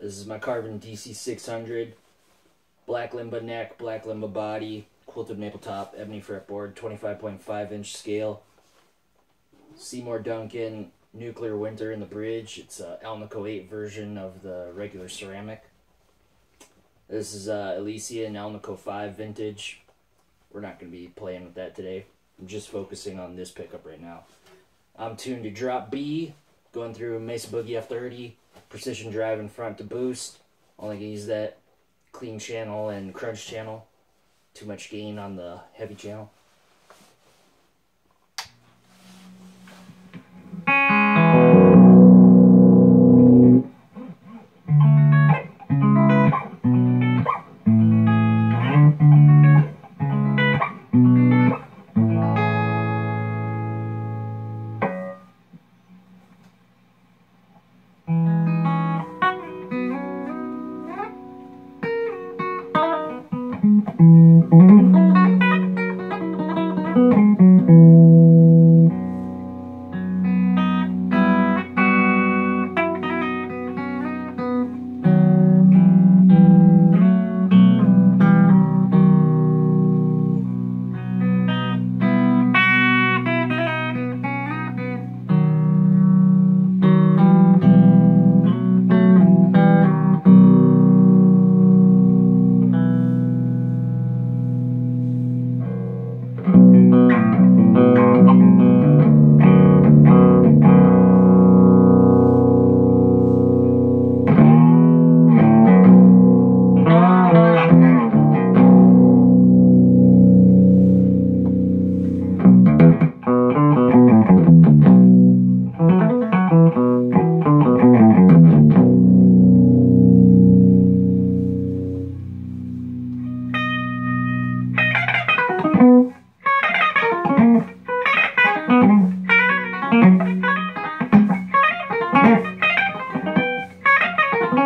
This is my Carvin DC600. Black Limba neck, black Limba body, quilted maple top, ebony fretboard, 25.5 inch scale. Seymour Duncan Nuclear Winter in the bridge. It's a Alnico 8 version of the regular ceramic. This is uh, Elysian Alnico 5 vintage. We're not going to be playing with that today. I'm just focusing on this pickup right now. I'm tuned to drop B, going through Mesa Boogie F30, precision drive in front to boost. Only use that clean channel and crunch channel. Too much gain on the heavy channel.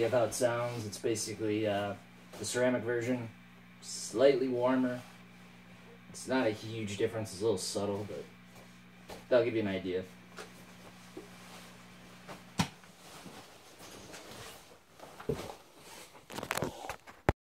of how it sounds. It's basically uh, the ceramic version, slightly warmer. It's not a huge difference. It's a little subtle, but that'll give you an idea.